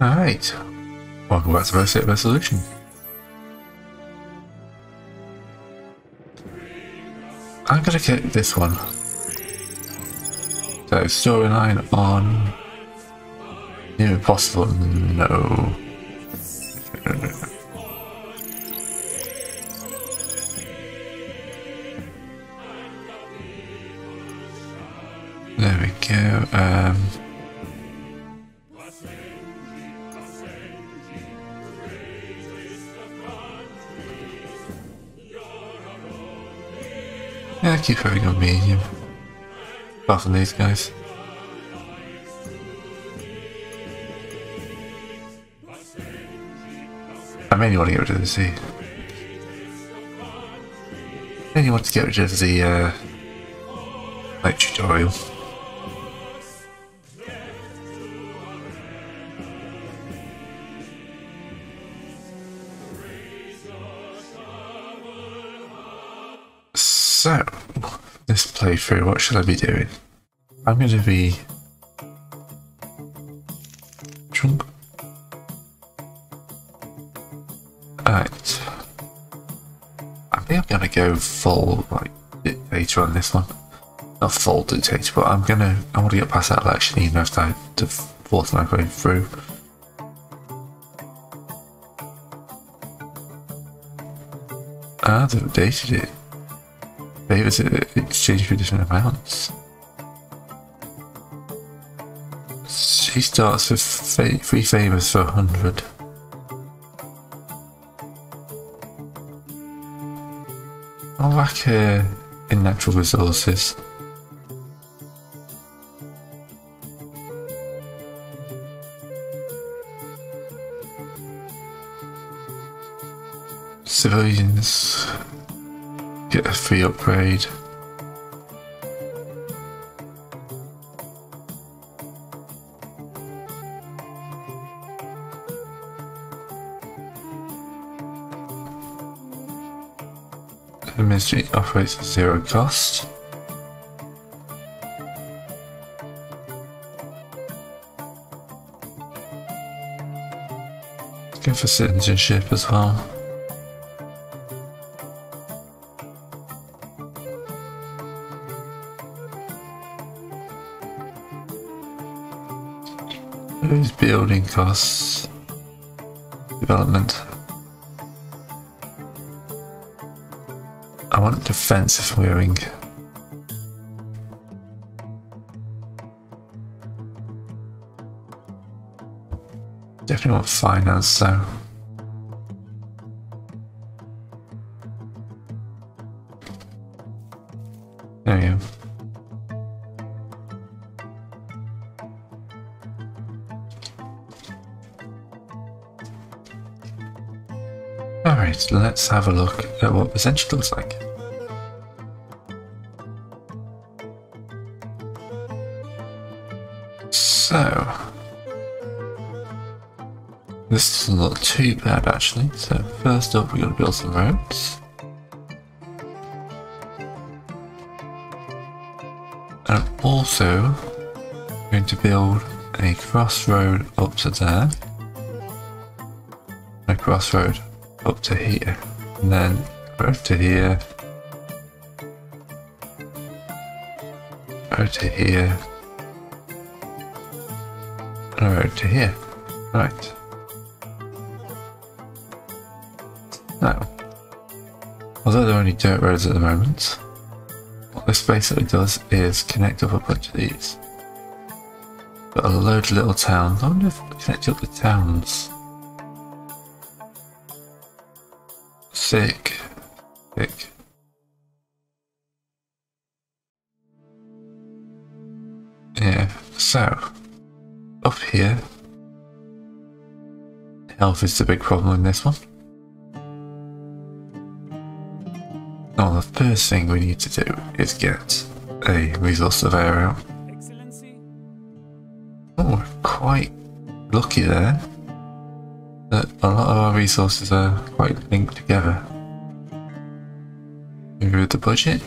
Alright. Welcome back to State Revolution. I'm gonna get this one. So, storyline on... Near Impossible, no. There we go. Um, I keep having a medium. Apart from these guys. I mainly want to get rid of the Z. I mainly want to get rid of the uh, like tutorial. Playthrough, what should I be doing? I'm going to be drunk. Right. I think I'm going to go full like dictator on this one. Not full dictator, but I'm going to. I want to get past that election even if I have to force my way through. Ah, they've updated it. Favors exchange for different amounts. She starts with fa three favors for a 100. I'll whack her in natural resources. Civilians get a free upgrade. The ministry operates at zero cost. Go for citizenship as well. Who's building costs? Development. I want defensive wearing. Definitely want finance though. Let's have a look at what potential looks like. So, this doesn't look too bad actually. So first up we're going to build some roads. And I'm also going to build a crossroad up to there. A crossroad up to here. And then over to here. Over to here. And to here. Right. Now, although they're only dirt roads at the moment, what this basically does is connect up a bunch of these. Got a load of little towns. I wonder if we connect up the towns. Sick. Sick. Yeah, so, up here, health is the big problem in this one. Now the first thing we need to do is get a resource surveyor out. Oh, we're quite lucky there that a lot of our resources are quite linked together. With the budget,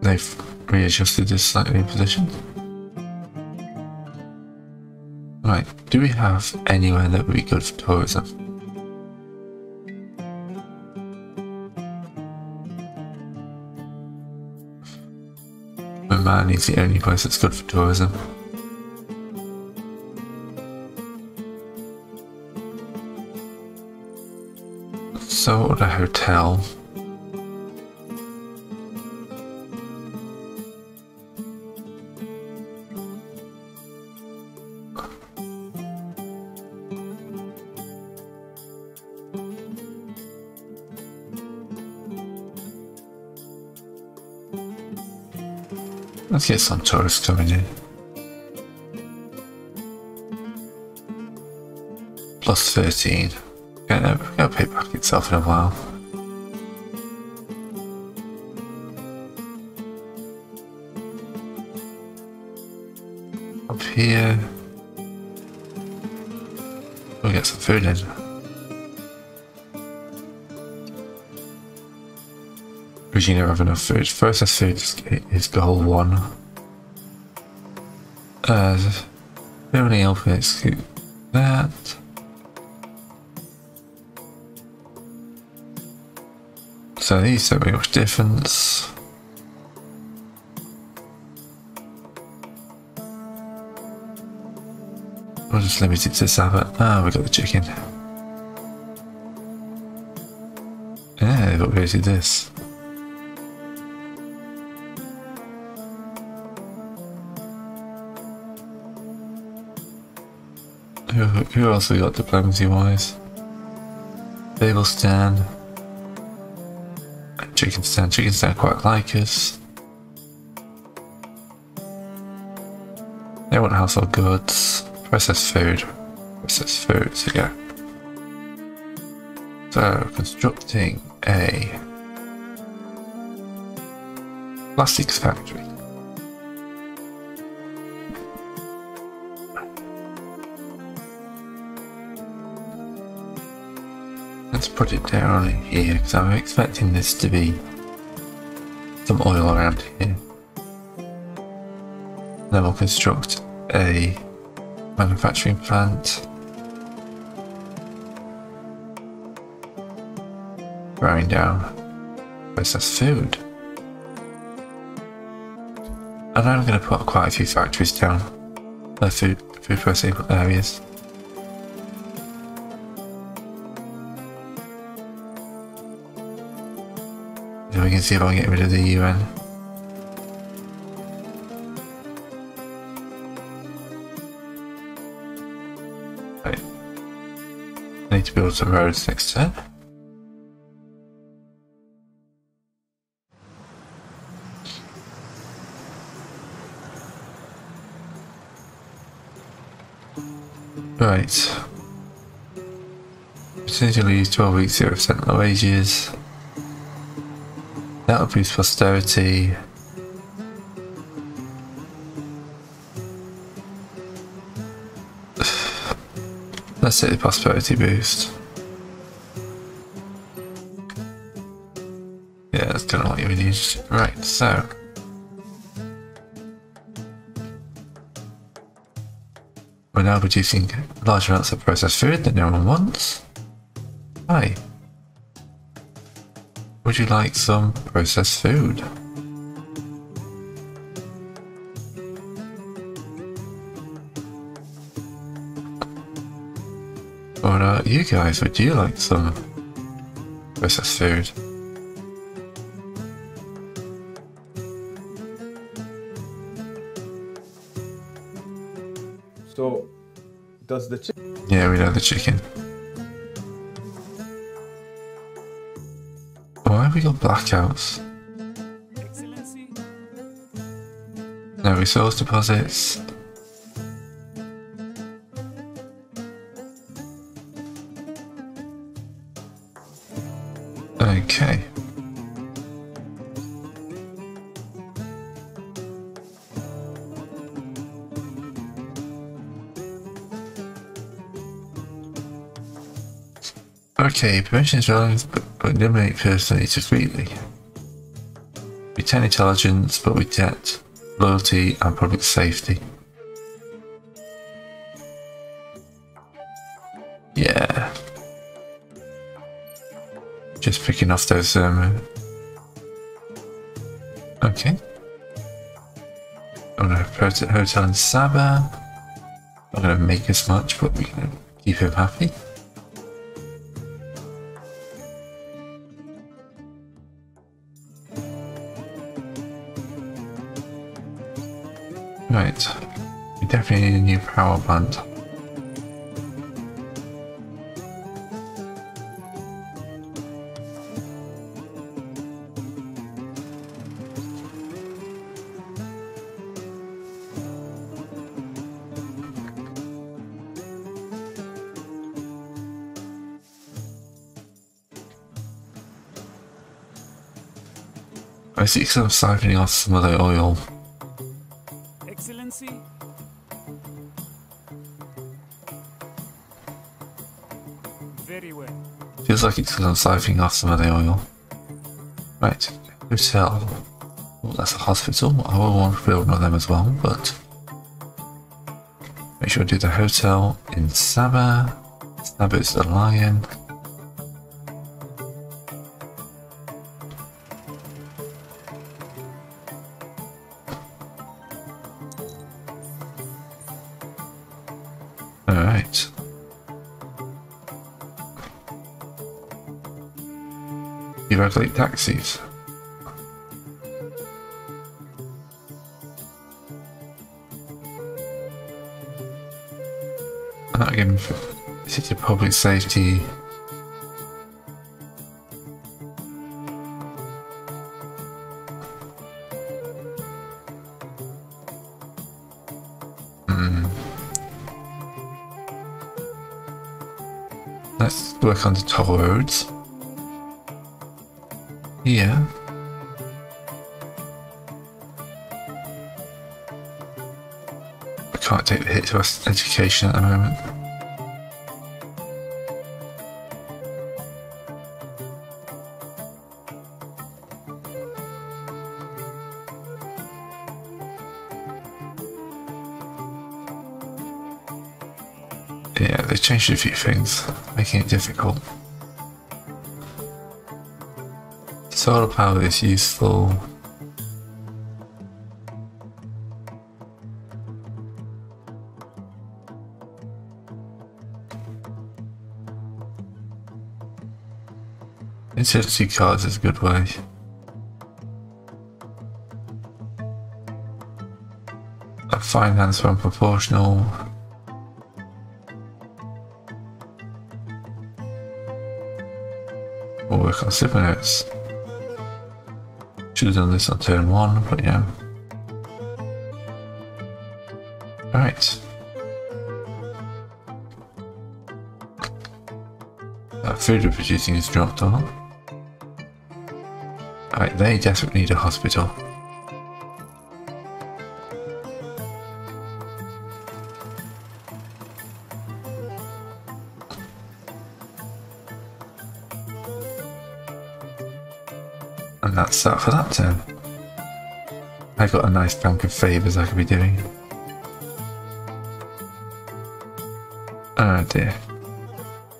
they've readjusted this slightly position. Right, do we have anywhere that would be good for tourism? Man is the only place that's good for tourism. Hotel. Let's get some tourists coming in. Plus 13. Gonna, gonna pay back itself in a while. Here. We'll get some food in. We never have enough food. Processed food is, is goal one. Uh, building outfits, that. So these don't make much difference. Just limit it to Sabbath. Ah, we got the chicken. Yeah, they've upgraded this. Who, else we got diplomacy wise? Babel stand. Chicken stand. Chicken stand quite like us. They want household goods. Processed food. Processed food, so yeah. So, constructing a plastics factory. let's put it down in here because I'm expecting this to be some oil around here. Then we'll construct a manufacturing plant. Growing down processed food. And I'm going to put quite a few factories down, the food, food processing areas. we can see if I can get rid of the UN. To build some roads next turn. Right. Potentially use 12 weeks, 0% low wages. That'll boost prosperity. The prosperity boost. Yeah, that's kind of what you need. Right, so. We're now producing large amounts of processed food that no one wants. Hi. Would you like some processed food? What about you guys? Would you like some processed food? So, does the chicken? Yeah, we know the chicken. Why have we got blackouts? No resource deposits. Okay. Okay, permission is relevant, but, eliminate personally discreetly. Retain intelligence, but reject loyalty and public safety. Picking off those um Okay. I'm gonna put a hotel in Saba. Not gonna make as much, but we can keep him happy. Right. We definitely need a new power plant. I see siphoning off some of the oil. Excellency, very well. Feels like it's some siphoning off some of the oil. Right, hotel. Well, that's a hospital. I will want to build one of them as well, but make sure I do the hotel in Saba. Saba is the lion. Deregulate taxis. That again, city public safety. Hmm. Let's work on the toll roads. Yeah. I can't take the hit to education at the moment. Yeah, they changed a few things, making it difficult. Solar power is useful. Intensity cards is a good way. A finance when proportional. We'll work on slipper notes. Should have done this on turn one, but yeah. Alright. That food we're producing is dropped off. Alright, they desperately need a hospital. That's that for that turn. I got a nice bank of favours I could be doing. Oh dear.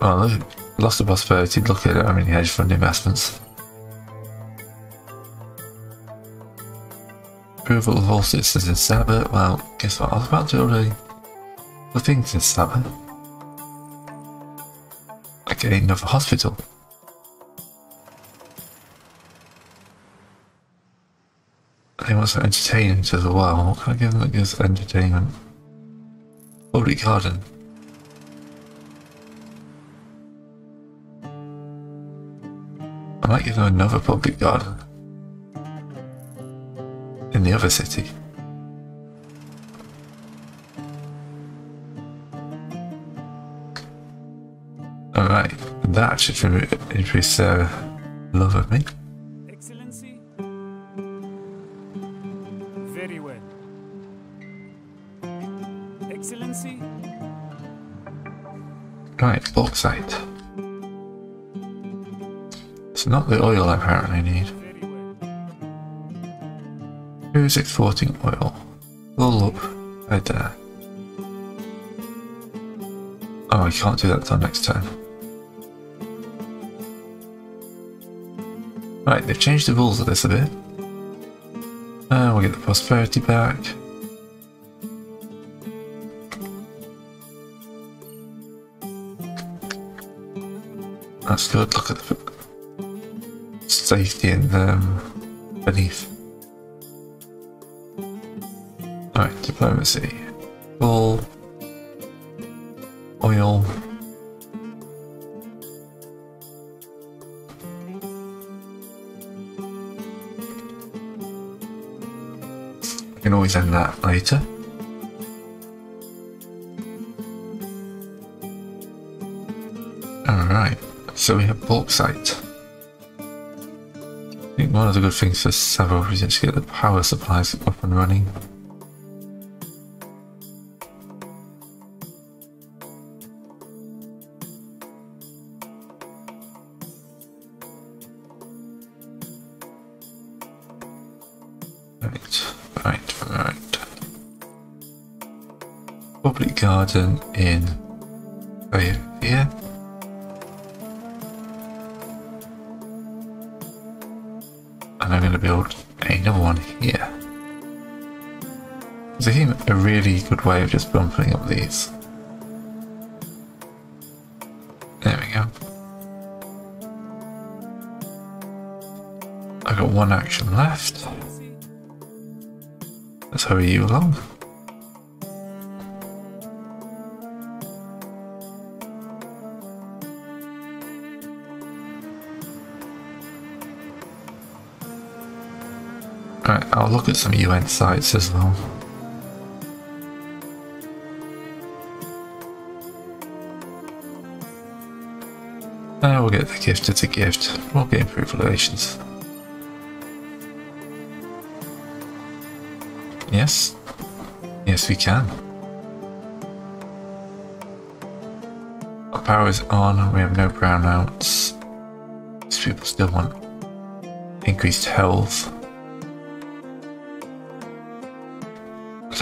Well, look, lost the prosperity. Look at how many hedge fund investments. Approval of all citizens in Saba. Well, guess what? I was about to already the things in Saba. Like another hospital. Some entertainment as well. What can I give them that gives entertainment? Public garden. I might give them another public garden. In the other city. Alright, that should increase their love of me. Bauxite. It's not the oil I apparently need. Who's exporting oil? Pull up right there. Oh, I can't do that until next turn. Right, they've changed the rules of this a bit. Uh, we'll get the prosperity back. That's good. Look at the safety and um, beneath. Alright, diplomacy. So we have bauxite. I think one of the good things for Saba is to get the power supplies up and running. Right, right, right. Public garden in right here. Another one here. It's a, a really good way of just bumping up these. There we go. I got one action left. Let's hurry you along. Look at some UN sites as well. Uh, we'll get the gift, it's a gift. We'll get improved relations. Yes. Yes, we can. Our power is on, we have no brownouts. These people still want increased health.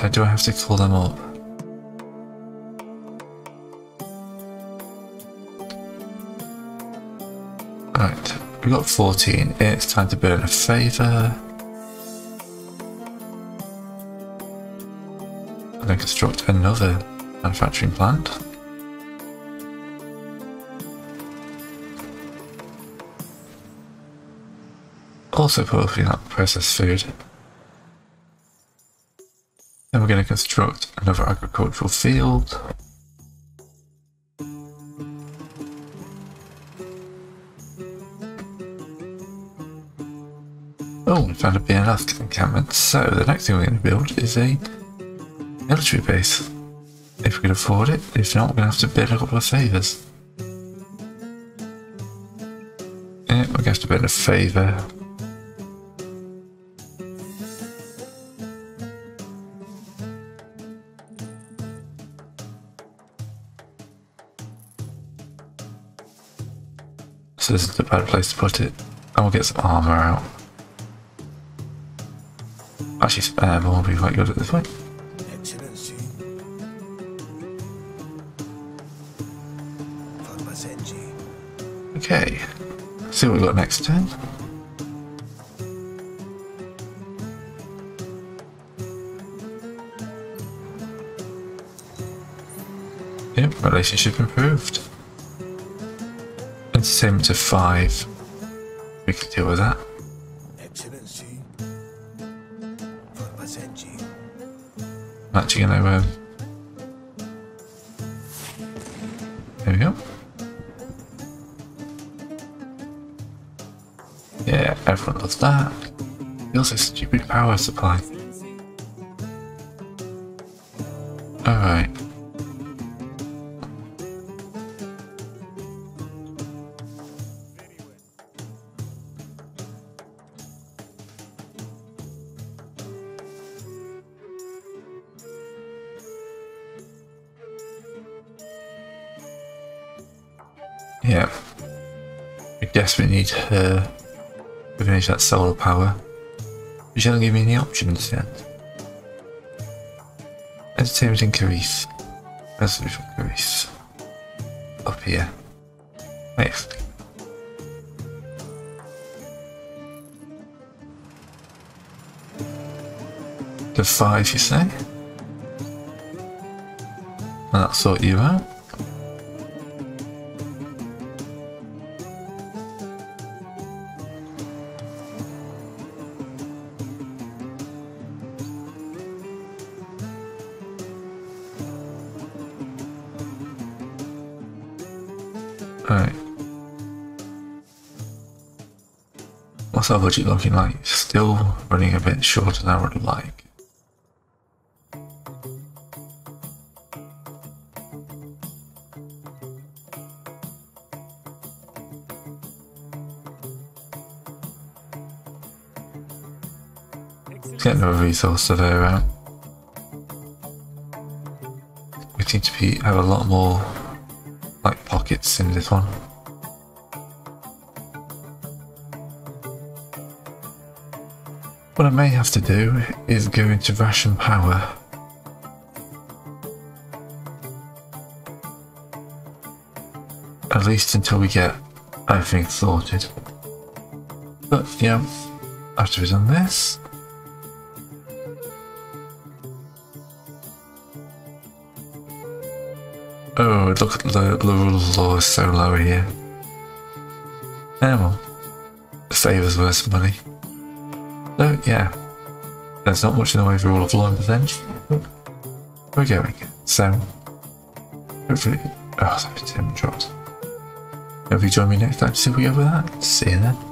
So do I have to call them up? Right, we got 14. It's time to burn a favour. And then construct another manufacturing plant. Also probably not processed food. Going to construct another agricultural field. Oh, we found a BNF encampment. So the next thing we're going to build is a military base. If we can afford it. If not, we're going to have to bid a couple of favours. Yeah, we're going to have to bid a favour. So this is a bad place to put it. And we'll get some armour out. Actually, spare will be quite good at this point. Okay. See what we got next turn. Yep, relationship improved. Entertainment to five. We can deal with that. I'm actually gonna um, There we go. Yeah, everyone loves that. Feels a stupid power supply. Alright. We desperately need her to finish that solar power. But she hasn't given me any options yet. Entertainment in Karif. Resolution Karif. up here. Next. To five, you say? And that'll sort you out. What's our budget looking like? Still running a bit shorter than I would like. Get another resource surveyor out. We seem to be have a lot more like pockets in this one. What I may have to do is go into ration power. At least until we get everything sorted. But yeah, after we've done this, Oh, look at the, the rule of law is so low here. Yeah, well, the favour's worth money. So, yeah, there's not much in the way of rule of law in Potential. We're going. So, hopefully, oh, sorry, Tim dropped. Hope you join me next time to see if we go with that. See you then.